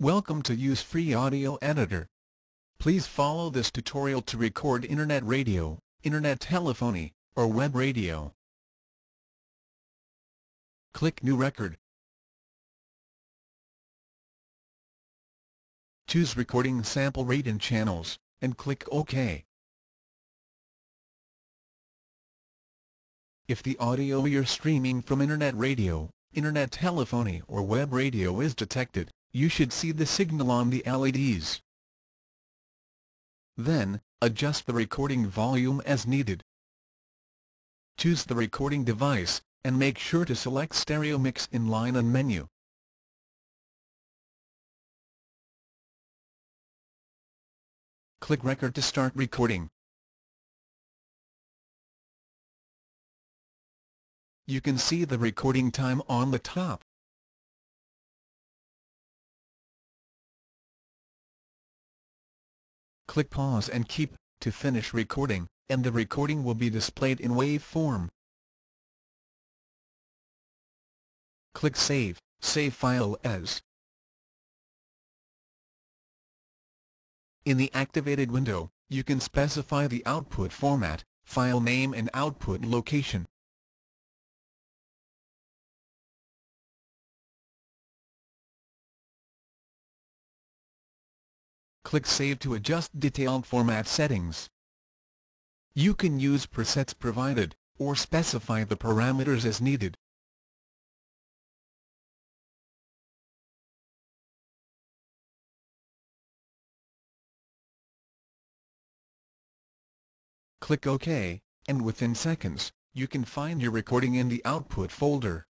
Welcome to Use Free Audio Editor. Please follow this tutorial to record Internet radio, Internet telephony, or web radio. Click New Record. Choose Recording Sample Rate and Channels, and click OK. If the audio you're streaming from Internet radio, Internet telephony or web radio is detected, you should see the signal on the LEDs. Then, adjust the recording volume as needed. Choose the recording device, and make sure to select Stereo Mix in line and menu. Click Record to start recording. You can see the recording time on the top. Click Pause and Keep to finish recording, and the recording will be displayed in waveform. Click Save, save file as. In the activated window, you can specify the output format, file name and output location. Click Save to adjust detailed format settings. You can use presets provided, or specify the parameters as needed. Click OK, and within seconds, you can find your recording in the output folder.